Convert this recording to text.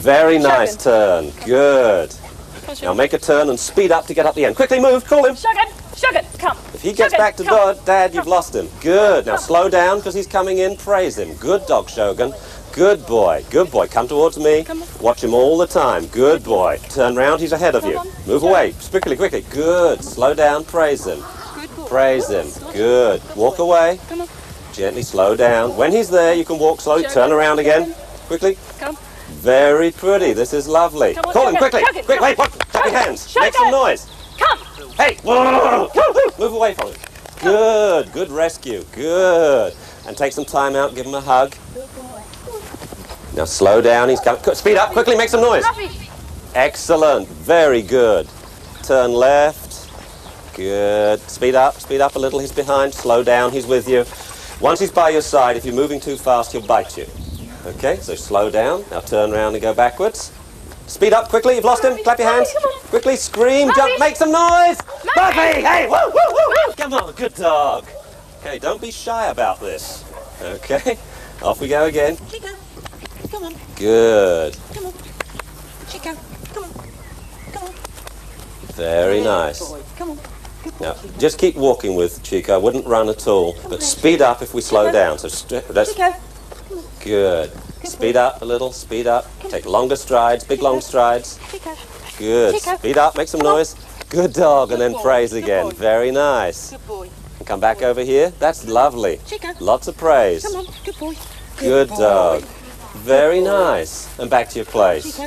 Very nice turn. Good. Now make a turn and speed up to get up the end. Quickly move, call him. Sugar, sugar, come. If he gets Shogun, back to come. Dad, Dad, you've lost him. Good. Now slow down because he's coming in. Praise him. Good dog, Shogun. Good boy. Good boy. Come towards me. Watch him all the time. Good boy. Turn round. He's ahead of you. Move away. Quickly, quickly. Good. Slow down. Praise him. Good boy. Praise him. Good. Walk away. Come on, Gently slow down. When he's there, you can walk slowly. Turn around again. Quickly. come. Very pretty. This is lovely. Come on, Call him Shogun, quickly. Shogun, Quick, wait. What? Clap your hands. Make some noise. Come. Hey! Move away from him. Good, good rescue. Good. And take some time out, give him a hug. Now slow down, he's coming. Speed up, quickly, make some noise. Excellent, very good. Turn left. Good. Speed up, speed up a little, he's behind. Slow down, he's with you. Once he's by your side, if you're moving too fast, he'll bite you. Okay, so slow down. Now turn around and go backwards. Speed up quickly, you've lost him. Clap your hands. Quickly, scream, jump, make some noise. Muffy. Muffy, hey, woo, woo, woo, woo. Come on, good dog. Okay, don't be shy about this. Okay, off we go again. Chico, come on, Good, come on. Chico, come on, come on. very nice. Come on. Now, just keep walking with Chico. I wouldn't run at all, but speed up if we slow down. So Chico, good. Speed up a little. Speed up. Take longer strides, big long strides. Good. Speed up. Make some noise. Good dog, and then praise again. Very nice. And come back over here. That's lovely. Lots of praise. good dog. Very nice. And back to your place.